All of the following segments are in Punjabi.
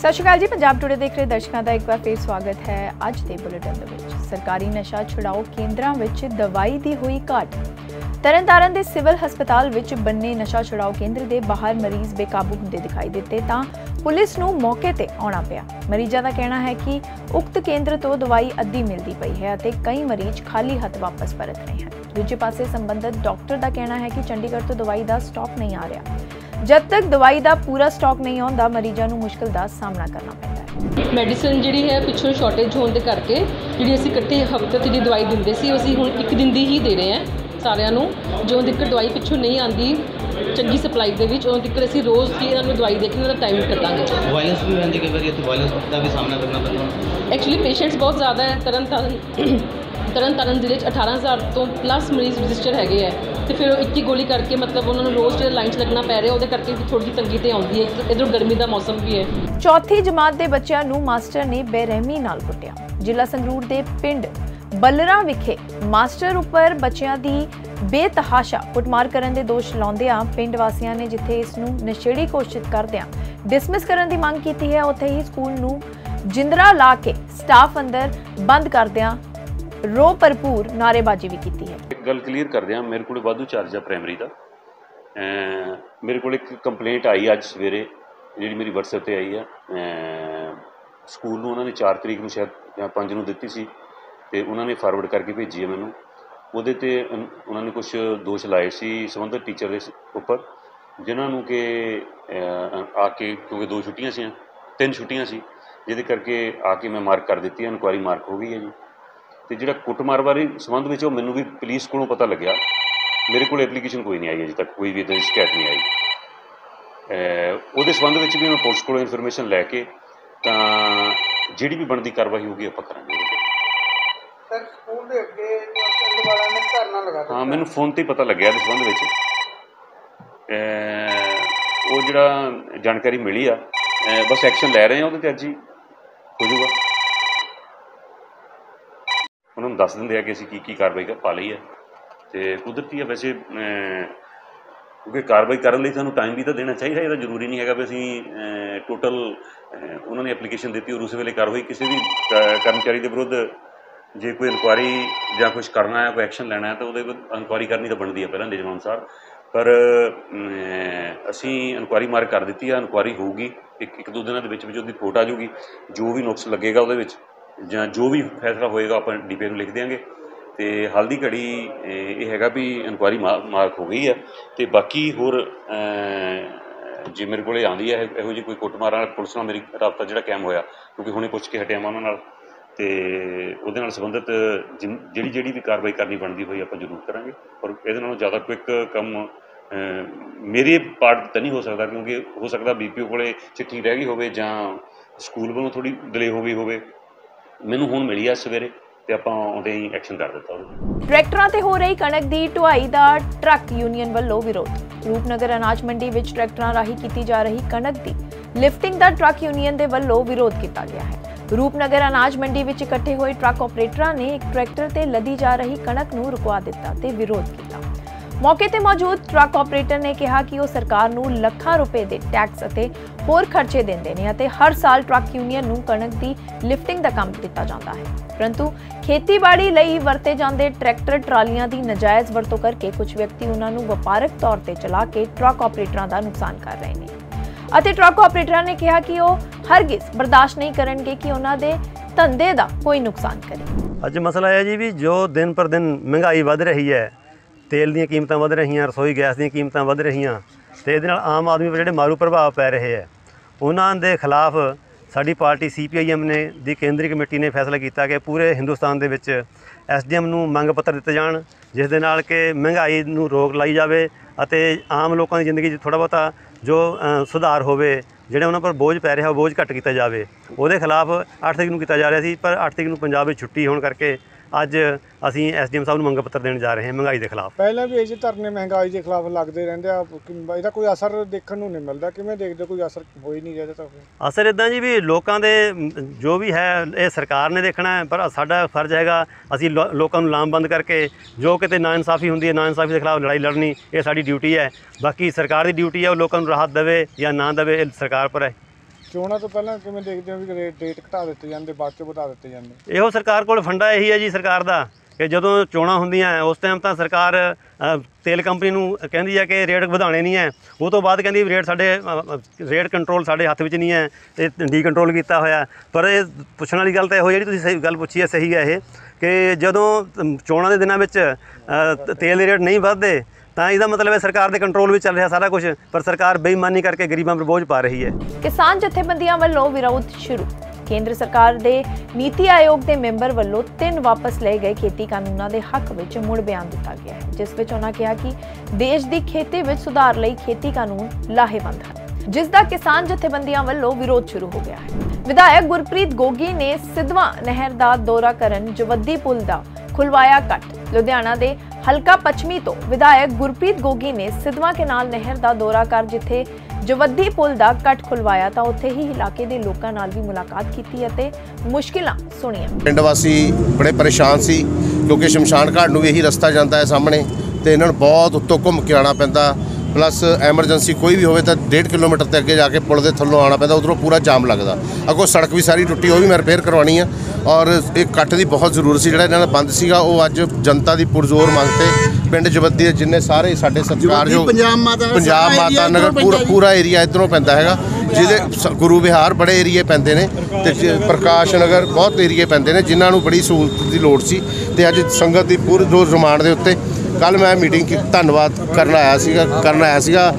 ਸਤਿ ਸ਼੍ਰੀ ਅਕਾਲ ਜੀ, ਪੰਜਾਬ ਟੁਡੇ ਦੇਖ ਰਹੇ ਦਰਸ਼ਕਾਂ ਦਾ ਇੱਕ ਵਾਰ ਫੇਰ ਸਵਾਗਤ ਹੈ। ਅੱਜ ਦੇ ਬੁਲੇਟਿਨ ਦੇ ਵਿੱਚ ਸਰਕਾਰੀ ਨਸ਼ਾ ਛੁਡਾਓ ਕੇਂਦਰਾਂ ਵਿੱਚ ਦਵਾਈ ਦੀ ਹੋਈ ਘਾਟ। ਤਰਨਤਾਰਨ ਦੇ ਸਿਵਲ ਹਸਪਤਾਲ ਵਿੱਚ ਬੰਨੇ ਨਸ਼ਾ ਛੁਡਾਓ ਕੇਂਦਰ ਦੇ ਬਾਹਰ ਮਰੀਜ਼ ਬੇਕਾਬੂ ਹੁੰਦੇ ਦਿਖਾਈ ਦਿੱਤੇ ਤਾਂ ਪੁਲਿਸ ਨੂੰ ਮੌਕੇ ਤੇ ਆਉਣਾ ਪਿਆ। ਮਰੀਜ਼ਾਂ ਦਾ ਕਹਿਣਾ ਹੈ ਕਿ ਉਕਤ ਕੇਂਦਰ ਤੋਂ ਦਵਾਈ ਅੱਧੀ ਮਿਲਦੀ ਪਈ ਹੈ ਅਤੇ ਕਈ ਮਰੀਜ਼ ਖਾਲੀ ਹੱਥ ਵਾਪਸ ਪਰਤ ਰਹੇ ਹਨ। ਦੂਜੇ ਪਾਸੇ ਸੰਬੰਧਿਤ ਡਾਕਟਰ ਦਾ ਕਹਿਣਾ ਹੈ ਕਿ ਚੰਡੀਗੜ੍ਹ ਤੋਂ ਦਵਾਈ ਦਾ ਸਟਾਕ ਨਹੀਂ ਆ ਰਿਹਾ। ਜਦ ਤੱਕ ਦਵਾਈ ਦਾ ਪੂਰਾ ਸਟਾਕ ਨਹੀਂ ਆਉਂਦਾ ਮਰੀਜ਼ਾਂ ਨੂੰ ਮੁਸ਼ਕਲ ਦਾ ਸਾਹਮਣਾ ਕਰਨਾ ਪੈਂਦਾ ਹੈ। ਮੈਡੀਸਨ ਜਿਹੜੀ ਹੈ ਪਿੱਛੋਂ ਸ਼ਾਰਟੇਜ ਹੋਣ ਦੇ ਕਰਕੇ ਜਿਹੜੀ ਅਸੀਂ ਇਕੱਠੇ ਹਫ਼ਤੇ ਦੀ ਜਿਹੜੀ ਦਵਾਈ ਦਿੰਦੇ ਸੀ ਉਹ ਅਸੀਂ ਹੁਣ ਇੱਕ ਦਿਨ ਦੀ ਹੀ ਦੇ ਰਹੇ ਹਾਂ ਸਾਰਿਆਂ ਨੂੰ ਜੋ ਦਿੱਕਤ ਦਵਾਈ ਪਿੱਛੋਂ ਨਹੀਂ ਆਂਦੀ ਚੰਗੀ ਸਪਲਾਈ ਦੇ ਵਿੱਚ ਉਹ ਦਿੱਕਤ ਅਸੀਂ ਰੋਜ਼ ਹੀ ਇਹਨਾਂ ਨੂੰ ਦਵਾਈ ਦੇਖਣ ਦਾ ਟਾਈਮ ਕੱਢਾਂਗੇ। ਵਾਇਲੈਂਸ ਵੀ ਰਹਿੰਦੀ ਕਈ ਵਾਰੀ ਇੱਥੇ ਵਾਇਲੈਂਸ ਦਾ ਵੀ ਸਾਹਮਣਾ ਕਰਨਾ ਪੈਂਦਾ। ਐਕਚੁਅਲੀ ਪੇਸ਼ੈਂਟਸ ਬਹੁਤ ਜ਼ਿਆਦਾ ਹੈ ਤਰਨ ਤਾਰਨ ਤਰਨ ਜ਼ਿਲ੍ਹੇ 'ਚ 18000 ਤੋਂ ਪਲੱਸ ਮਰੀਜ਼ ਰਜਿਸਟਰ ਹੈਗੇ ਹੈ ਤੇ ਫਿਰ ਉਹ ਇੱਕ ਹੀ ਗੋਲੀ ਕਰਕੇ ਮਤਲਬ ਉਹਨਾਂ ਨੂੰ ਰੋਜ਼ ਜਿਹੜੇ ਲਾਈਨ 'ਚ ਲੱਗਣਾ ਪੈ ਰਿਹਾ, ਉਹਦੇ ਕਰਕੇ ਵੀ ਥੋੜੀ ਤੰਗੀ ਤੇ ਆਉਂਦੀ ਹੈ। ਇਧਰੋਂ ਗਰਮੀ ਦਾ ਮੌਸਮ ਵੀ ਹੈ। ਚੌਥੀ ਜਮਾਤ ਦੇ ਬੱਚਿਆਂ ਨੂੰ ਮਾਸਟਰ ਨੇ ਬੇਰਹਿਮੀ ਨਾਲ ਕੁੱਟਿਆ। ਜ਼ਿਲ੍ਹਾ ਸੰਗਰੂਰ ਦੇ ਪਿੰਡ ਬੱਲਰਾ ਵਿਖੇ ਮਾਸਟਰ ਉੱਪਰ ਬੱਚਿਆਂ ਦੀ ਬੇਤਹਾਸ਼ਾ ਕੁੱਟਮਾਰ ਕਰਨ ਦੇ ਦੋਸ਼ ਲਾਉਂਦਿਆਂ ਪਿੰਡ ਵਾਸੀਆਂ ਨੇ ਜਿੱਥੇ ਇਸ ਨੂੰ ਨਸ਼ੇੜੀ ਘੋਸ਼ਿਤ ਕਰਦਿਆਂ ਡਿਸਮਿਸ ਕਰਨ ਦੀ ਮੰਗ ਕੀਤੀ ਹੈ, ਉੱਥੇ ਹੀ ਸਕੂਲ ਨੂੰ ਜਿੰਦਰਾ ਲਾ ਕੇ ਸਟਾਫ ਅੰਦਰ ਬੰਦ ਕਰਦਿਆਂ ਰੋ ਭਰਪੂਰ ਨਾਰੇਬਾਜ਼ੀ ਵੀ ਕੀਤੀ ਹੈ। ਇੱਕ ਗੱਲ ਕਲੀਅਰ ਕਰਦੇ ਹਾਂ, ਮੇਰੇ ਕੋਲ ਵਾਧੂ ਚਾਰਜ ਆ ਪ੍ਰਾਇਮਰੀ ਦਾ। ਮੇਰੇ ਕੋਲ ਇੱਕ ਕੰਪਲੇਂਟ ਆਈ ਅੱਜ ਸਵੇਰੇ, ਜਿਹੜੀ ਮੇਰੀ WhatsApp ਤੇ ਆਈ ਆ। ਸਕੂਲ ਨੂੰ ਉਹਨਾਂ ਨੇ 4 ਤਰੀਕ ਨੂੰ ਸ਼ਾਇਦ ਜਾਂ 5 ਨੂੰ ਦਿੱਤੀ ਸੀ ਤੇ ਉਹਨਾਂ ਨੇ ਫਾਰਵਰਡ ਕਰਕੇ ਭੇਜੀ ਹੈ ਮੈਨੂੰ। ਉਹਦੇ ਤੇ ਉਹਨਾਂ ਨੇ ਕੁਝ ਦੋਸ਼ ਲਾਏ ਸੀ ਸੰਬੰਧਿਤ ਟੀਚਰ ਦੇ ਉੱਪਰ, ਜਿਨ੍ਹਾਂ ਨੂੰ ਕਿ ਆ ਕੇ, ਕਿਉਂਕਿ ਦੋ ਛੁੱਟੀਆਂ ਸੀ ਤਿੰਨ ਛੁੱਟੀਆਂ ਸੀ, ਜਿਹਦੇ ਕਰਕੇ ਆ ਕੇ ਮੈਂ ਮਾਰਕ ਕਰ ਦਿੱਤੀ ਇਨਕੁਆਰੀ ਮਾਰਕ ਹੋ ਗਈ ਹੈ ਜੀ। ਤੇ ਜਿਹੜਾ ਕੁੱਟਮਾਰ ਬਾਰੇ ਸੰਬੰਧ ਵਿੱਚ ਉਹ ਮੈਨੂੰ ਵੀ ਪੁਲਿਸ ਕੋਲੋਂ ਪਤਾ ਲੱਗਿਆ। ਮੇਰੇ ਕੋਲ ਐਪਲੀਕੇਸ਼ਨ ਕੋਈ ਨਹੀਂ ਆਈ ਅਜੇ ਤੱਕ ਕੋਈ ਵੀ ਇਹਦੀ ਸ਼ਿਕਾਇਤ ਨਹੀਂ ਆਈ। ਉਹਦੇ ਸੰਬੰਧ ਵਿੱਚ ਵੀ ਮੈਂ ਪੁਲਿਸ ਕੋਲੋਂ ਇਨਫੋਰਮੇਸ਼ਨ ਲੈ ਕੇ ਤਾਂ ਜਿਹੜੀ ਵੀ ਬਣਦੀ ਕਾਰਵਾਈ ਹੋਊਗੀ ਆਪਾਂ ਕਰਾਂਗੇ। ਸਰ ਸਕੂਲ ਦੇ ਅੱਗੇ ਪਿੰਡ ਵਾਲਿਆਂ ਨੇ ਧਰਨਾ ਲਗਾ ਦਿੱਤਾ? ਹਾਂ ਮੈਨੂੰ ਫੋਨ ਤੇ ਹੀ ਪਤਾ ਲੱਗਿਆ ਇਸ ਸੰਬੰਧ ਵਿੱਚ। ਉਹ ਜਿਹੜਾ ਜਾਣਕਾਰੀ ਮਿਲੀ ਆ ਬਸ ਐਕਸ਼ਨ ਲੈ ਰਹੇ ਆ ਉਹਦੇ ਤੇ ਅੱਜ ਹੀ ਹੋ ਜਾਊਗਾ। ਦੱਸ ਦਿੰਦੇ ਆ ਕਿ ਅਸੀਂ ਕੀ ਕੀ ਕਾਰਵਾਈ ਕਰ ਪਾ ਲਈ ਹੈ ਤੇ ਕੁਦਰਤੀ ਆ ਵੈਸੇ ਕਿਉਂਕਿ ਕਾਰਵਾਈ ਕਰਨ ਲਈ ਸਾਨੂੰ ਟਾਈਮ ਵੀ ਤਾਂ ਦੇਣਾ ਚਾਹੀਦਾ ਇਹਦਾ ਜ਼ਰੂਰੀ ਨਹੀਂ ਹੈਗਾ ਵੀ ਅਸੀਂ ਟੋਟਲ ਉਹਨਾਂ ਨੇ ਐਪਲੀਕੇਸ਼ਨ ਦਿੱਤੀ, ਔਰ ਉਸ ਵੇਲੇ ਕਾਰਵਾਈ ਕਿਸੇ ਵੀ ਕਰਮਚਾਰੀ ਦੇ ਵਿਰੁੱਧ ਜੇ ਕੋਈ ਇਨਕੁਆਰੀ ਜਾਂ ਕੁਝ ਕਰਨਾ ਹੈ, ਕੋਈ ਐਕਸ਼ਨ ਲੈਣਾ ਹੈ, ਤਾਂ ਉਹਦੇ ਵਿਰੁੱਧ ਇਨਕੁਆਰੀ ਕਰਨੀ ਤਾਂ ਬਣਦੀ ਹੈ ਪਹਿਲਾਂ ਨਿਯਮਾਂ ਅਨੁਸਾਰ ਪਰ ਅਸੀਂ ਇਨਕੁਆਰੀ ਮਾਰ ਕਰ ਦਿੱਤੀ ਆ ਇਨਕੁਆਰੀ ਹੋਊਗੀ, ਇੱਕ ਇੱਕ ਦੋ ਦਿਨਾਂ ਦੇ ਵਿੱਚ ਵਿੱਚ ਉਹਦੀ ਰਿਪੋਰਟ ਆ ਜਾਊਗੀ, ਜੋ ਵੀ ਨੁਕਸ ਲੱਗੇਗਾ ਉਹਦੇ ਵਿੱਚ। ਜਾਂ ਜੋ ਵੀ ਫੈਸਲਾ ਹੋਏਗਾ ਆਪਾਂ ਡੀਪੀਏ ਨੂੰ ਲਿਖ ਦਿਆਂਗੇ। ਤੇ ਹਾਲ ਦੀ ਘੜੀ ਇਹ ਹੈਗਾ ਵੀ ਇਨਕੁਆਰੀ ਮਾਰਕ ਹੋ ਗਈ ਹੈ ਤੇ ਬਾਕੀ ਹੋਰ ਜੇ ਮੇਰੇ ਕੋਲੇ ਆਉਂਦੀ ਹੈ ਇਹੋ ਜਿਹੀ ਕੋਈ ਕੁੱਟਮਾਰ ਨਾਲ ਪੁਲਿਸ ਨਾਲ ਮੇਰੀ ਰਾਬਤਾ ਜਿਹੜਾ ਕਾਇਮ ਹੋਇਆ, ਕਿਉਂਕਿ ਹੁਣੇ ਪੁੱਛ ਕੇ ਹਟਿਆ ਮੈਂ ਉਹਨਾਂ ਨਾਲ। ਤੇ ਉਹਦੇ ਨਾਲ ਸੰਬੰਧਿਤ ਜਿਨ- ਜਿਹੜੀ ਜਿਹੜੀ ਵੀ ਕਾਰਵਾਈ ਕਰਨੀ ਬਣਦੀ ਹੋਈ ਆਪਾਂ ਜ਼ਰੂਰ ਕਰਾਂਗੇ। ਔਰ ਇਹਦੇ ਨਾਲੋਂ ਜ਼ਿਆਦਾ ਕੁਇਕ ਕੰਮ ਮੇਰੇ ਪਾਰਟ ਤਾਂ ਨਹੀਂ ਹੋ ਸਕਦਾ, ਕਿਉਂਕਿ ਹੋ ਸਕਦਾ ਬੀਪੀਓ ਕੋਲੇ ਚਿੱਠੀ ਰਹਿ ਗਈ ਹੋਵੇ ਜਾਂ ਸਕੂਲ ਵੱਲੋਂ ਥੋੜੀ ਡਿਲੇ ਹੋ ਗਈ ਹੋਵੇ। ਮੈਨੂੰ ਹੁਣ ਮਿਲੀ ਆ ਸਵੇਰੇ ਤੇ ਆਪਾਂ ਆਉਂਦੇ ਹੀ ਐਕਸ਼ਨ ਕਰ ਦਿੱਤਾ ਉਹਦੇ। ਟਰੈਕਟਰਾਂ ਤੇ ਹੋ ਰਹੀ ਕਣਕ ਦੀ ਢੁਆਈ ਦਾ ਟਰੱਕ ਯੂਨੀਅਨ ਵੱਲੋਂ ਵਿਰੋਧ। ਰੂਪਨਗਰ ਅਨਾਜ ਮੰਡੀ ਵਿੱਚ ਟਰੈਕਟਰਾਂ ਰਾਹੀਂ ਕੀਤੀ ਜਾ ਰਹੀ ਕਣਕ ਦੀ ਲਿਫਟਿੰਗ ਦਾ ਟਰੱਕ ਯੂਨੀਅਨ ਦੇ ਵੱਲੋਂ ਵਿਰੋਧ ਕੀਤਾ ਗਿਆ ਹੈ। ਰੂਪਨਗਰ ਅਨਾਜ ਮੰਡੀ ਵਿੱਚ ਇਕੱਠੇ ਹੋਏ ਟਰੱਕ ਆਪਰੇਟਰਾਂ ਨੇ ਇੱਕ ਟਰੈਕਟਰ ਤੇ ਲੱਦੀ ਜਾ ਰਹੀ ਕਣਕ ਨੂੰ ਰੁਕਵਾ ਦਿੱਤਾ ਤੇ ਵਿਰੋਧ ਕੀਤਾ। ਮੌਕੇ ਤੇ ਮੌਜੂਦ ਟਰੱਕ ਆਪਰੇਟਰ ਨੇ ਕਿਹਾ ਕਿ ਉਹ ਸਰਕਾਰ ਨੂੰ ਲੱਖਾਂ ਰੁਪਏ ਦੇ ਟੈਕਸ ਅਤੇ ਹੋਰ ਖਰਚੇ ਦਿੰਦੇ ਨੇ ਅਤੇ ਹਰ ਸਾਲ ਟਰੱਕ ਯੂਨੀਅਨ ਨੂੰ ਕਣਕ ਦੀ ਲਿਫਟਿੰਗ ਦਾ ਕੰਮ ਦਿੱਤਾ ਜਾਂਦਾ ਹੈ। ਪਰੰਤੂ ਖੇਤੀਬਾੜੀ ਲਈ ਵਰਤੇ ਜਾਂਦੇ ਟਰੈਕਟਰ ਟਰਾਲੀਆਂ ਦੀ ਨਜਾਇਜ਼ ਵਰਤੋਂ ਕਰਕੇ ਕੁਝ ਵਿਅਕਤੀ ਉਹਨਾਂ ਨੂੰ ਵਪਾਰਕ ਤੌਰ ਤੇ ਚਲਾ ਕੇ ਟਰੱਕ ਆਪਰੇਟਰਾਂ ਦਾ ਨੁਕਸਾਨ ਕਰ ਰਹੇ ਨੇ। ਅਤੇ ਟਰੱਕ ਆਪਰੇਟਰਾਂ ਨੇ ਕਿਹਾ ਕਿ ਉਹ ਹਰਗਿਜ਼ ਬਰਦਾਸ਼ਤ ਨਹੀਂ ਕਰਨਗੇ ਕਿ ਉਹਨਾਂ ਦੇ ਧੰਦੇ ਦਾ ਕੋਈ ਨੁਕਸਾਨ ਕਰੇ। ਅੱਜ ਮਸਲਾ ਇਹ ਜੀ ਵੀ ਜੋ ਦਿਨ ਪਰ ਦਿਨ ਮਹਿੰਗਾਈ ਵੱਧ ਰਹੀ ਹੈ ਤੇਲ ਦੀਆਂ ਕੀਮਤਾਂ ਵੱਧ ਰਹੀਆਂ, ਰਸੋਈ ਗੈਸ ਦੀਆਂ ਕੀਮਤਾਂ ਵੱਧ ਰਹੀਆਂ ਤੇ ਇਹਦੇ ਨਾਲ ਆਮ ਆਦਮੀ 'ਤੇ ਜਿਹੜੇ ਮਾਰੂ ਪ੍ਰਭਾਵ ਪੈ ਰਹੇ ਹੈ ਉਹਨਾਂ ਦੇ ਖਿਲਾਫ ਸਾਡੀ ਪਾਰਟੀ ਸੀਪੀਆਈਐਮ ਨੇ ਦੀ ਕੇਂਦਰੀ ਕਮੇਟੀ ਨੇ ਫੈਸਲਾ ਕੀਤਾ ਕਿ ਪੂਰੇ ਹਿੰਦੁਸਤਾਨ ਦੇ ਵਿੱਚ ਐਸਡੀਐਮ ਨੂੰ ਮੰਗ ਪੱਤਰ ਦਿੱਤੇ ਜਾਣ, ਜਿਸ ਦੇ ਨਾਲ ਕਿ ਮਹਿੰਗਾਈ ਨੂੰ ਰੋਕ ਲਾਈ ਜਾਵੇ ਅਤੇ ਆਮ ਲੋਕਾਂ ਦੀ ਜ਼ਿੰਦਗੀ 'ਚ ਥੋੜਾ ਬਹੁਤਾ ਜੋ ਸੁਧਾਰ ਹੋਵੇ, ਜਿਹੜੇ ਉਹਨਾਂ ਪਰ ਬੋਝ ਪੈ ਰਿਹਾ ਉਹ ਬੋਝ ਘੱਟ ਕੀਤਾ ਜਾਵੇ। ਉਹਦੇ ਖਿਲਾਫ 8 ਤਰੀਕ ਨੂੰ ਕੀਤਾ ਜਾ ਰਿਹਾ ਸੀ, ਪਰ 8 ਤਰੀਕ ਨੂੰ ਪੰਜਾਬ ਵਿੱਚ ਛੁੱਟੀ ਹੋਣ ਕਰਕੇ ਅੱਜ ਅਸੀਂ ਐਸਡੀਐਮ ਸਾਹਿਬ ਨੂੰ ਮੰਗ ਪੱਤਰ ਦੇਣ ਜਾ ਰਹੇ ਹਾਂ ਮਹਿੰਗਾਈ ਦੇ ਖਿਲਾਫ। ਪਹਿਲਾਂ ਵੀ ਇਹ ਜਿਹੇ ਧਰਨੇ ਮਹਿੰਗਾਈ ਦੇ ਖਿਲਾਫ ਲੱਗਦੇ ਰਹਿੰਦੇ ਆ ਕਿ ਇਹਦਾ ਕੋਈ ਅਸਰ ਦੇਖਣ ਨੂੰ ਨਹੀਂ ਮਿਲਦਾ ਕਿਵੇਂ ਦੇਖਦੇ ਕੋਈ ਅਸਰ ਹੋ ਹੀ ਨਹੀਂ ਰਿਹਾ ਤਾਂ। ਅਸਰ ਇਦਾਂ ਜੀ ਵੀ ਲੋਕਾਂ ਦੇ ਜੋ ਵੀ ਹੈ ਇਹ ਸਰਕਾਰ ਨੇ ਦੇਖਣਾ ਹੈ ਪਰ ਸਾਡਾ ਫਰਜ਼ ਹੈਗਾ ਅਸੀਂ ਲੋਕਾਂ ਨੂੰ ਲਾਮਬੰਦ ਕਰਕੇ ਜੋ ਕਿਤੇ ਨਾਇਨਸਾਫੀ ਹੁੰਦੀ ਹੈ ਨਾਇਨਸਾਫੀ ਦੇ ਖਿਲਾਫ ਲੜਾਈ ਲੜਨੀ ਇਹ ਸਾਡੀ ਡਿਊਟੀ ਹੈ। ਬਾਕੀ ਸਰਕਾਰ ਦੀ ਡਿਊਟੀ ਹੈ ਉਹ ਲੋਕਾਂ ਨੂੰ ਰਾਹਤ ਦੇਵੇ ਜਾਂ ਨਾ ਦੇਵੇ ਇਹ ਸਰਕਾਰ ਪਰ ਹੈ। ਚੋਣਾਂ ਤੋਂ ਪਹਿਲਾਂ ਕਿਵੇਂ ਦੇਖਦੇ ਹੋ ਵੀ ਰੇਟ ਡੇਟ ਘਟਾ ਦਿੱਤੇ ਜਾਂਦੇ, ਬਾਅਦ ਚ ਵਧਾ ਦਿੱਤੇ ਜਾਂਦੇ? ਇਹੋ ਸਰਕਾਰ ਕੋਲ ਫੰਡਾ ਇਹੀ ਹੈ ਜੀ ਸਰਕਾਰ ਦਾ ਕਿ ਜਦੋਂ ਚੋਣਾਂ ਹੁੰਦੀਆਂ, ਉਸ ਟਾਈਮ ਤਾਂ ਸਰਕਾਰ ਤੇਲ ਕੰਪਨੀ ਨੂੰ ਕਹਿੰਦੀ ਹੈ ਕਿ ਰੇਟ ਵਧਾਉਣੇ ਨਹੀਂ ਹੈ। ਉਹ ਤੋਂ ਬਾਅਦ ਕਹਿੰਦੀ ਰੇਟ ਸਾਡੇ ਰੇਟ ਕੰਟਰੋਲ ਸਾਡੇ ਹੱਥ ਵਿੱਚ ਨਹੀਂ ਹੈ, ਇਹ ਡੀ ਕੰਟਰੋਲ ਕੀਤਾ ਹੋਇਆ ਪਰ ਇਹ ਪੁੱਛਣ ਵਾਲੀ ਗੱਲ ਤਾਂ ਇਹੋ ਜਿਹੜੀ ਤੁਸੀਂ ਸਹੀ ਗੱਲ ਪੁੱਛੀ ਹੈ, ਸਹੀ ਹੈ ਇਹ ਕਿ ਜਦੋਂ ਚੋਣਾਂ ਦੇ ਦਿਨਾਂ ਵਿੱਚ ਤੇਲ ਦੇ ਰੇਟ ਨਹੀਂ ਵੱਧਦੇ ਤਾਂ ਇਹਦਾ ਮਤਲਬ ਹੈ ਸਰਕਾਰ ਦੇ ਕੰਟਰੋਲ ਵਿੱਚ ਚੱਲ ਰਿਹਾ ਸਾਰਾ ਕੁਝ ਪਰ ਸਰਕਾਰ ਬੇਈਮਾਨੀ ਕਰਕੇ ਗਰੀਬਾਂ 'ਤੇ ਬੋਝ ਪਾ ਰਹੀ ਹੈ। ਕਿਸਾਨ ਜਥੇਬੰਦੀਆਂ ਵੱਲੋਂ ਵਿਰੋਧ ਸ਼ੁਰੂ। ਕੇਂਦਰ ਸਰਕਾਰ ਦੇ ਨੀਤੀ ਆਯੋਗ ਦੇ ਮੈਂਬਰ ਵੱਲੋਂ ਤਿੰਨ ਵਾਪਸ ਲਏ ਗਏ ਖੇਤੀ ਕਾਨੂੰਨਾਂ ਦੇ ਹੱਕ ਵਿੱਚ ਮੁੜ ਬਿਆਨ ਦਿੱਤਾ ਗਿਆ ਹੈ, ਜਿਸ ਵਿੱਚ ਉਹਨਾਂ ਕਿਹਾ ਕਿ ਦੇਸ਼ ਦੀ ਖੇਤੀ ਵਿੱਚ ਸੁਧਾਰ ਲਈ ਖੇਤੀ ਕਾਨੂੰਨ ਲਾਹੇਵੰਦ ਹਨ, ਜਿਸ ਦਾ ਕਿਸਾਨ ਜਥੇਬੰਦੀਆਂ ਵੱਲੋਂ ਵਿਰੋਧ ਸ਼ੁਰੂ ਹੋ ਗਿਆ ਹੈ। ਵਿਧਾਇਕ ਗੁਰਪ੍ਰੀਤ ਗੋਗੀ ਨੇ ਸਿੱਧਵਾ ਨਹਿਰ ਦਾ ਦੌਰਾ ਕਰਨ ਜਵੱਦੀ ਪੁਲ ਦਾ ਖੁਲਵਾਇਆ ਕੱਟ। ਲੁਧਿਆਣਾ ਦੇ ਹਲਕਾ ਪੱਛਮੀ ਤੋਂ ਵਿਧਾਇਕ ਗੁਰਪ੍ਰੀਤ ਗੋਗੀ ਨੇ ਸਿੱਧਵਾਂ ਕਨਾਲ ਨਹਿਰ ਦਾ ਦੌਰਾ ਕਰ ਜਿੱਥੇ ਜਵੱਦੀ ਪੁਲ ਦਾ ਕੱਟ ਖੁਲਵਾਇਆ ਤਾਂ ਉੱਥੇ ਹੀ ਇਲਾਕੇ ਦੇ ਲੋਕਾਂ ਨਾਲ ਵੀ ਮੁਲਾਕਾਤ ਕੀਤੀ ਅਤੇ ਮੁਸ਼ਕਿਲਾਂ ਸੁਣੀਆਂ। ਪਿੰਡ ਵਾਸੀ ਬੜੇ ਪਰੇਸ਼ਾਨ ਸੀ, ਕਿਉਂਕਿ ਸ਼ਮਸ਼ਾਨ ਘਾਟ ਨੂੰ ਵੀ ਇਹੀ ਰਸਤਾ ਜਾਂਦਾ ਹੈ ਸਾਹਮਣੇ ਤੇ ਇਹਨਾਂ ਨੂੰ ਬਹੁਤ ਉੱਤੋਂ ਘੁੰਮ ਕੇ ਆਉਣਾ ਪੈਂਦਾ। ਪਲੱਸ ਐਮਰਜੈਂਸੀ ਕੋਈ ਵੀ ਹੋਵੇ ਤਾਂ 1.5 ਕਿਲੋਮੀਟਰ ਤੇ ਅੱਗੇ ਜਾ ਕੇ ਪੁਲ ਦੇ ਥੱਲੋਂ ਆਉਣਾ ਪੈਂਦਾ, ਉਧਰੋਂ ਪੂਰਾ ਜਾਮ ਲੱਗਦਾ। ਅੱਗੋਂ ਸੜਕ ਵੀ ਸਾਰੀ ਟੁੱਟੀ, ਉਹ ਵੀ ਮੈਂ ਰਿਪੇਅਰ ਕਰਵਾਉਣੀ ਆ। ਔਰ ਇਹ ਕੱਟ ਦੀ ਬਹੁਤ ਜ਼ਰੂਰਤ ਸੀ ਜਿਹੜਾ ਇਹਨਾਂ ਦਾ ਬੰਦ ਸੀਗਾ ਉਹ ਅੱਜ ਜਨਤਾ ਦੀ ਪੁਰਜ਼ੋਰ ਮੰਗ ਤੇ ਪਿੰਡ ਜਵੱਦੀ ਦੇ ਜਿੰਨੇ ਸਾਰੇ ਸਾਡੇ ਸਤਿਕਾਰਯੋਗ ਪੰਜਾਬ ਮਾਤਾ ਪੰਜਾਬ ਮਾਤਾ ਨਗਰ ਪੂਰਾ। ਪੂਰਾ ਏਰੀਆ ਇਧਰੋਂ ਪੈਂਦਾ ਹੈਗਾ ਜਿਹਦੇ ਗੁਰੂ ਵਿਹਾਰ ਬੜੇ ਏਰੀਏ ਪੈਂਦੇ ਨੇ ਤੇ ਪ੍ਰਕਾਸ਼ ਨਗਰ ਬਹੁਤ ਏਰੀਏ ਪੈਂਦੇ ਨੇ ਜਿਨ੍ਹਾਂ ਨੂੰ ਬੜੀ ਸਹੂਲਤ ਦੀ ਲੋੜ ਸੀ ਤੇ ਅੱਜ ਸੰਗਤ ਦੀ ਪੂਰੇ ਦੋ ਰਿਮਾਂਡ ਦੇ ਉੱਤੇ ਕੱਲ ਮੈਂ ਮੀਟਿੰਗ ਕੀ ਧੰਨਵਾਦ ਕਰਨ ਆਇਆ ਸੀਗਾ ਕਰਨ ਆਇਆ ਸੀਗਾ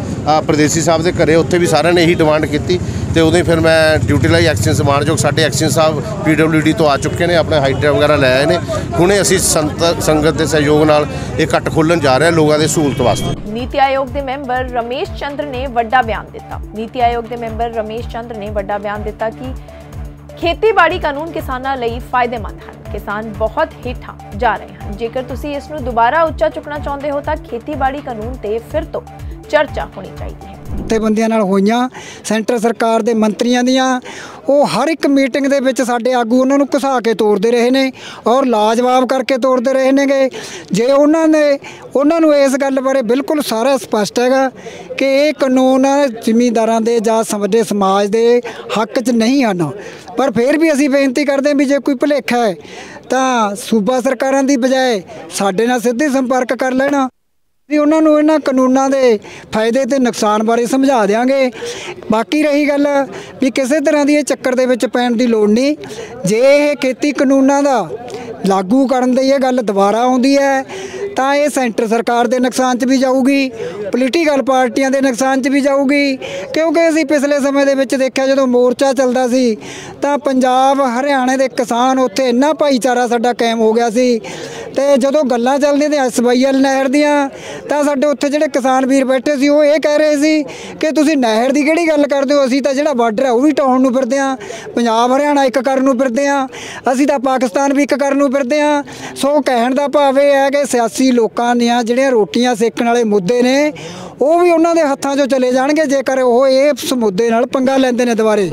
ਪ੍ਰਦੇਸੀ ਸਾਹਿਬ ਦੇ ਘਰੇ ਉੱਥੇ ਵੀ ਸਾਰਿਆਂ ਨੇ ਇਹੀ ਡਿਮਾਂਡ ਕੀਤੀ ਤੇ ਉਦੋਂ ਫਿਰ ਮੈਂ ਡਿਊਟੀ ਲਈ ਐਕਸ਼ਨ ਸਮਾਨਯੋਗ ਸਾਡੇ ਐਕਸ਼ਨ ਸਾਹਿਬ ਪੀਡਬਲਯੂਡੀ ਤੋਂ ਆ ਚੁੱਕੇ ਨੇ, ਆਪਣੇ ਹਾਈਡਰਾ ਵਗੈਰਾ ਲੈ ਆਏ ਨੇ। ਹੁਣੇ ਅਸੀਂ ਸੰਗਤ ਦੇ ਸਹਿਯੋਗ ਨਾਲ ਇਹ ਕੱਟ ਖੋਲਣ ਜਾ ਰਹੇ ਲੋਕਾਂ ਦੇ ਸਹੂਲਤ ਵਾਸਤੇ। ਨੀਤੀ ਆਯੋਗ ਦੇ ਮੈਂਬਰ ਰਮੇਸ਼ ਚੰਦਰ ਨੇ ਵੱਡਾ ਬਿਆਨ ਦਿੱਤਾ। ਨੀਤੀ ਆਯੋਗ ਦੇ ਮੈਂਬਰ ਰਮੇਸ਼ ਚੰਦਰ ਨੇ ਵੱਡਾ ਬਿਆਨ ਦਿੱਤਾ ਕਿ ਖੇਤੀਬਾੜੀ ਕਾਨੂੰਨ ਕਿਸਾਨਾਂ ਲਈ ਫਾਇਦੇਮੰਦ ਹਨ। ਕਿਸਾਨ ਬਹੁਤ ਹੇਠਾਂ ਜਾ ਰਹੇ ਹਨ। ਜੇਕਰ ਤੁਸੀਂ ਇਸ ਨੂੰ ਦੁਬਾਰਾ ਉੱਚਾ ਚੁੱਕਣਾ ਚਾਹੁੰਦੇ ਹੋ ਤਾਂ ਖੇਤੀਬਾੜੀ ਕਾਨੂੰਨ ਤੇ ਫਿਰ ਤੋਂ ਚਰਚਾ ਹੋਣੀ ਚਾਹੀਦੀ ਹੈ। ਜਥੇਬੰਦੀਆਂ ਨਾਲ ਹੋਈਆਂ। ਸੈਂਟਰ ਸਰਕਾਰ ਦੇ ਮੰਤਰੀਆਂ ਦੀਆਂ। ਉਹ ਹਰ ਇੱਕ ਮੀਟਿੰਗ ਦੇ ਵਿੱਚ ਸਾਡੇ ਆਗੂ ਉਹਨਾਂ ਨੂੰ ਘਸਾ ਕੇ ਤੋੜਦੇ ਰਹੇ ਨੇ ਔਰ ਲਾਜਵਾਬ ਕਰਕੇ ਤੋੜਦੇ ਰਹੇ ਨੇਗੇ। ਜੇ ਉਹਨਾਂ ਨੇ, ਉਹਨਾਂ ਨੂੰ ਇਸ ਗੱਲ ਬਾਰੇ ਬਿਲਕੁਲ ਸਾਰਾ ਸਪਸ਼ਟ ਹੈਗਾ ਕਿ ਇਹ ਕਾਨੂੰਨ ਜ਼ਿਮੀਂਦਾਰਾਂ ਦੇ ਜਾਂ ਸਮਝੇ ਸਮਾਜ ਦੇ ਹੱਕ 'ਚ ਨਹੀਂ ਹਨ। ਪਰ ਫਿਰ ਵੀ ਅਸੀਂ ਬੇਨਤੀ ਕਰਦੇ ਹਾਂ ਵੀ ਜੇ ਕੋਈ ਭੁਲੇਖਾ ਹੈ ਤਾਂ ਸੂਬਾ ਸਰਕਾਰਾਂ ਦੀ ਬਜਾਏ ਸਾਡੇ ਨਾਲ ਸਿੱਧੇ ਸੰਪਰਕ ਕਰ ਲੈਣਾ। ਵੀ ਉਹਨਾਂ ਨੂੰ ਇਹਨਾਂ ਕਾਨੂੰਨਾਂ ਦੇ ਫਾਇਦੇ ਤੇ ਨੁਕਸਾਨ ਬਾਰੇ ਸਮਝਾ ਦਿਆਂਗੇ। ਬਾਕੀ ਰਹੀ ਗੱਲ ਵੀ ਕਿਸੇ ਤਰ੍ਹਾਂ ਦੀ ਇਹ ਚੱਕਰ ਦੇ ਵਿੱਚ ਪੈਣ ਦੀ ਲੋੜ ਨਹੀਂ। ਜੇ ਇਹ ਖੇਤੀ ਕਾਨੂੰਨਾਂ ਦਾ ਲਾਗੂ ਕਰਨ ਦੀ ਇਹ ਗੱਲ ਦੁਬਾਰਾ ਆਉਂਦੀ ਹੈ ਤਾਂ ਇਹ ਸੈਂਟਰ ਸਰਕਾਰ ਦੇ ਨੁਕਸਾਨ 'ਚ ਵੀ ਜਾਊਗੀ, ਪੋਲੀਟੀਕਲ ਪਾਰਟੀਆਂ ਦੇ ਨੁਕਸਾਨ 'ਚ ਵੀ ਜਾਊਗੀ, ਕਿਉਂਕਿ ਅਸੀਂ ਪਿਛਲੇ ਸਮੇਂ ਦੇ ਵਿੱਚ ਦੇਖਿਆ ਜਦੋਂ ਮੋਰਚਾ ਚੱਲਦਾ ਸੀ, ਤਾਂ ਪੰਜਾਬ, ਹਰਿਆਣੇ ਦੇ ਕਿਸਾਨ ਉੱਥੇ ਇੰਨਾ ਭਾਈਚਾਰਾ ਸਾਡਾ ਕਾਇਮ ਹੋ ਗਿਆ ਸੀ ਤੇ ਜਦੋਂ ਗੱਲਾਂ ਚੱਲਦੀਆਂ ਤੇ ਐਸਵਾਈਐਲ ਨਹਿਰ ਦੀਆਂ, ਤਾਂ ਸਾਡੇ ਉੱਥੇ ਜਿਹੜੇ ਕਿਸਾਨ ਵੀਰ ਬੈਠੇ ਸੀ, ਉਹ ਇਹ ਕਹਿ ਰਹੇ ਸੀ ਕਿ ਤੁਸੀਂ ਨਹਿਰ ਦੀ ਕਿਹੜੀ ਗੱਲ ਕਰਦੇ ਹੋ? ਅਸੀਂ ਤਾਂ ਜਿਹੜਾ ਬਾਰਡਰ ਹੈ ਉਹ ਵੀ ਟਾਉਣ ਨੂੰ ਫਿਰਦੇ ਆ ਪੰਜਾਬ, ਹਰਿਆਣਾ ਇੱਕ ਕਰਨ ਨੂੰ ਫਿਰਦੇ ਆ ਅਸੀਂ ਤਾਂ ਪਾਕਿਸਤਾਨ ਵੀ ਇੱਕ ਕਰਨ ਨੂੰ ਫਿਰਦੇ ਆ ਸੋ ਕਹਿਣ ਦਾ ਭਾਵ ਇਹ ਹੈ ਕਿ ਸਿਆਸੀ ਲੋਕਾਂ ਦੀਆਂ ਜਿਹੜੀਆਂ ਰੋਟੀਆਂ ਸੇਕਣ ਵਾਲੇ ਮੁੱਦੇ ਨੇ, ਉਹ ਵੀ ਉਹਨਾਂ ਦੇ ਹੱਥਾਂ 'ਚੋਂ ਚਲੇ ਜਾਣਗੇ, ਜੇਕਰ ਉਹ ਇਹ ਮੁੱਦੇ ਨਾਲ ਪੰਗਾ ਲੈਂਦੇ ਨੇ ਦੁਬਾਰੇ।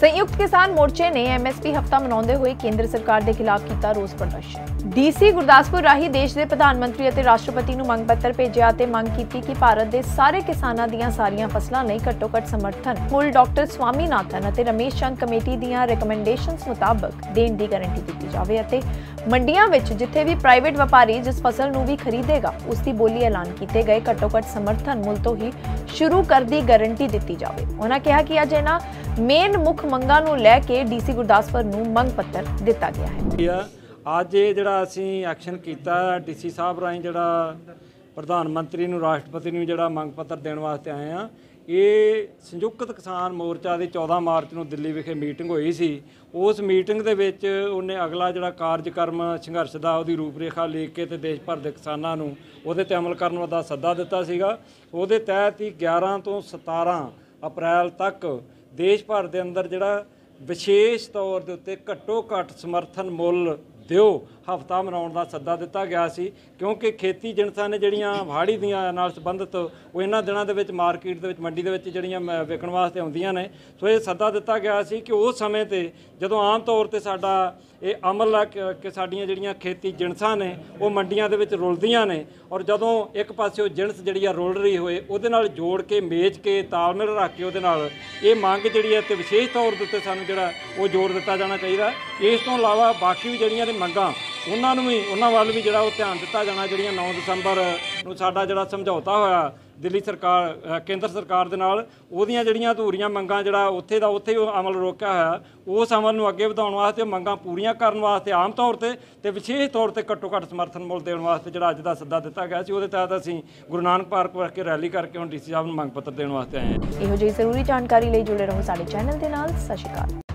ਸੰਯੁਕਤ ਕਿਸਾਨ ਮੋਰਚੇ ਨੇ ਐਮਐਸਪੀ ਹਫਤਾ ਮਨਾਉਂਦੇ ਹੋਏ ਕੇਂਦਰ ਸਰਕਾਰ ਦੇ ਖਿਲਾਫ ਕੀਤਾ ਰੋਸ ਪ੍ਰਦਰਸ਼ਨ। ਡੀਸੀ ਗੁਰਦਾਸਪੁਰ ਰਾਹੀਂ ਦੇਸ਼ ਦੇ ਪ੍ਰਧਾਨ ਮੰਤਰੀ ਅਤੇ ਰਾਸ਼ਟਰਪਤੀ ਨੂੰ ਮੰਗ ਪੱਤਰ ਭੇਜਿਆ ਤੇ ਮੰਗ ਕੀਤੀ ਕਿ ਭਾਰਤ ਦੇ ਸਾਰੇ ਕਿਸਾਨਾਂ ਦੀਆਂ ਸਾਰੀਆਂ ਫਸਲਾਂ ਲਈ ਘੱਟੋ-ਘੱਟ ਸਮਰਥਨ ਮੁੱਲ ਡਾਕਟਰ ਸਵਾਮੀਨਾਥਨ ਅਤੇ ਰਮੇਸ਼ ਚੰਦ ਕਮੇਟੀ ਦੀਆਂ ਰეკਮੈਂਡੇਸ਼ਨਸ ਮੁਤਾਬਕ ਦੇਣ ਦੀ ਗਾਰੰਟੀ ਦਿੱਤੀ ਜਾਵੇ ਅਤੇ ਮੰਡੀਆਂ ਵਿੱਚ ਜਿੱਥੇ ਵੀ ਪ੍ਰਾਈਵੇਟ ਵਪਾਰੀ ਜਿਸ ਫਸਲ ਨੂੰ ਵੀ ਖਰੀਦੇਗਾ, ਉਸ ਦੀ ਬੋਲੀ ਐਲਾਨ ਕੀਤੇ ਗਏ। ਘੱਟੋ-ਘੱਟ ਸਮਰਥਨ ਮੁੱਲ ਤੋਂ ਹੀ ਸ਼ੁਰੂ ਕਰ ਦੀ ਗਾਰੰਟੀ ਦਿੱਤੀ ਜਾਵੇ। ਉਹਨਾਂ ਕਿਹਾ ਕਿ ਅੱਜ ਇਹਨਾਂ ਮੇਨ ਮੁੱਖ ਮੰਗਾਂ ਨੂੰ ਲੈ ਕੇ ਡੀਸੀ ਗੁਰਦਾਸਪੁਰ ਨੂੰ ਮੰਗ ਪੱਤਰ ਦਿੱਤਾ ਗਿਆ ਹੈ। ਅੱਜ ਇਹ ਜਿਹੜਾ ਅਸੀਂ ਐਕਸ਼ਨ ਕੀਤਾ ਡੀਸੀ ਸਾਹਿਬ ਰਾਹੀਂ ਜਿਹੜਾ ਪ੍ਰਧਾਨ ਮੰਤਰੀ ਨੂੰ, ਰਾਸ਼ਟਰਪਤੀ ਨੂੰ ਜਿਹੜਾ ਮੰਗ ਪੱਤਰ ਦੇਣ ਵਾਸਤੇ ਆਏ ਆ ਇਹ ਸੰਯੁਕਤ ਕਿਸਾਨ ਮੋਰਚਾ ਦੀ 14 ਮਾਰਚ ਨੂੰ ਦਿੱਲੀ ਵਿਖੇ ਮੀਟਿੰਗ ਹੋਈ ਸੀ। ਉਸ ਮੀਟਿੰਗ ਦੇ ਵਿੱਚ ਉਹਨੇ ਅਗਲਾ ਜਿਹੜਾ ਕਾਰਜਕ੍ਰਮ ਸੰਘਰਸ਼ ਦਾ ਉਹਦੀ ਰੂਪਰੇਖਾ ਲਿਖ ਕੇ ਤੇ ਦੇਸ਼ ਭਰ ਦੇ ਕਿਸਾਨਾਂ ਨੂੰ ਉਹਦੇ ਤੇ ਅਮਲ ਕਰਨ ਦਾ ਸੱਦਾ ਦਿੱਤਾ ਸੀਗਾ। ਉਹਦੇ ਤਹਿਤ ਹੀ 11 ਤੋਂ 17 ਅਪ੍ਰੈਲ ਤੱਕ ਦੇਸ਼ ਭਰ ਦੇ ਅੰਦਰ ਜਿਹੜਾ ਵਿਸ਼ੇਸ਼ ਤੌਰ ਦੇ ਉੱਤੇ ਘੱਟੋ ਘੱਟ ਸਮਰਥਨ ਮੁੱਲ ਦਿਓ ਹਫਤਾ ਮਨਾਉਣ ਦਾ ਸੱਦਾ ਦਿੱਤਾ ਗਿਆ ਸੀ, ਕਿਉਂਕਿ ਖੇਤੀ ਜਿਣਸਾਂ ਨੇ ਜਿਹੜੀਆਂ ਵਾੜੀ ਦੀਆਂ ਨਾਲ ਸੰਬੰਧਿਤ ਉਹ ਇਹਨਾਂ ਦਿਨਾਂ ਦੇ ਵਿੱਚ ਮਾਰਕੀਟ ਦੇ ਵਿੱਚ ਮੰਡੀ ਦੇ ਵਿੱਚ ਜਿਹੜੀਆਂ ਮ- ਵਿਕਣ ਵਾਸਤੇ ਆਉਂਦੀਆਂ ਨੇ, ਸੋ ਇਹ ਸੱਦਾ ਦਿੱਤਾ ਗਿਆ ਸੀ ਕਿ ਉਸ ਸਮੇਂ ਤੇ ਜਦੋਂ ਆਮ ਤੌਰ ਤੇ ਸਾਡਾ ਇਹ ਅਮਲ ਆ ਕਿ ਕਿ ਸਾਡੀਆਂ ਜਿਹੜੀਆਂ ਖੇਤੀ ਜਿਣਸਾਂ ਨੇ, ਉਹ ਮੰਡੀਆਂ ਦੇ ਵਿੱਚ ਰੁਲਦੀਆਂ ਨੇ ਔਰ ਜਦੋਂ ਇੱਕ ਪਾਸੇ ਉਹ ਜਿਣਸ ਜਿਹੜੀ ਆ ਰੁਲ ਰਹੀ ਹੋਏ, ਉਹਦੇ ਨਾਲ ਜੋੜ ਕੇ, ਮੇਚ ਕੇ ਤਾਲਮੇਲ ਰੱਖ ਕੇ ਉਹਦੇ ਨਾਲ ਇਹ ਮੰਗ ਜਿਹੜੀ ਹੈ ਤੇ ਵਿਸ਼ੇਸ਼ ਤੌਰ ਦੇ ਉੱਤੇ ਸਾਨੂੰ ਜਿਹੜਾ ਉਹ ਜ਼ੋਰ ਦਿੱਤਾ ਜਾਣਾ ਚਾਹੀਦਾ। ਇਸ ਤੋਂ ਇਲਾਵਾ ਬਾਕੀ ਵੀ ਜਿਹੜੀਆਂ ਨੇ ਮੰਗਾਂ ਉਹਨਾਂ ਨੂੰ ਵੀ, ਉਹਨਾਂ ਵੱਲ ਵੀ ਜਿਹੜਾ ਉਹ ਧਿਆਨ ਦਿੱਤਾ ਜਾਣਾ, ਜਿਹੜੀਆਂ 9 ਦਸੰਬਰ ਨੂੰ ਸਾਡਾ ਜਿਹੜਾ ਸਮਝੌਤਾ ਹੋਇਆ ਦਿੱਲੀ ਸਰਕਾਰ ਕੇਂਦਰ ਸਰਕਾਰ ਦੇ ਨਾਲ, ਉਹਦੀਆਂ ਜਿਹੜੀਆਂ ਅਧੂਰੀਆਂ ਮੰਗਾਂ ਜਿਹੜਾ ਉੱਥੇ ਦਾ ਉੱਥੇ ਹੀ ਉਹ ਅਮਲ ਰੋਕਿਆ ਹੋਇਆ, ਉਸ ਅਮਲ ਨੂੰ ਅੱਗੇ ਵਧਾਉਣ ਵਾਸਤੇ ਮੰਗਾਂ ਪੂਰੀਆਂ ਕਰਨ ਵਾਸਤੇ ਆਮ ਤੌਰ ਤੇ ਤੇ ਵਿਸ਼ੇਸ਼ ਤੌਰ ਤੇ ਘੱਟੋ ਘੱਟ ਸਮਰਥਨ ਮੁੱਲ ਦੇਣ ਵਾਸਤੇ ਜਿਹੜਾ ਅੱਜ ਦਾ ਸੱਦਾ ਦਿੱਤਾ ਗਿਆ ਸੀ, ਉਹਦੇ ਤਹਿਤ ਅਸੀਂ ਗੁਰੂ ਨਾਨਕ ਪਾਰਕ ਵਿਖੇ ਰੈਲੀ ਕਰਕੇ ਹੁਣ ਡੀਸੀ ਸਾਹਿਬ ਨੂੰ ਮੰਗ ਪੱਤਰ ਦੇਣ ਵਾਸਤੇ ਆਏ ਹਾਂ। ਇਹੋ ਜਿਹੀ ਜ਼ਰੂਰੀ ਜਾਣਕਾਰੀ ਲਈ ਜੁੜੇ ਰਹੋ ਸਾਡੇ ਚੈਨਲ ਦੇ ਨਾਲ, ਸਤਿ ਸ਼੍ਰੀ ਅਕਾਲ।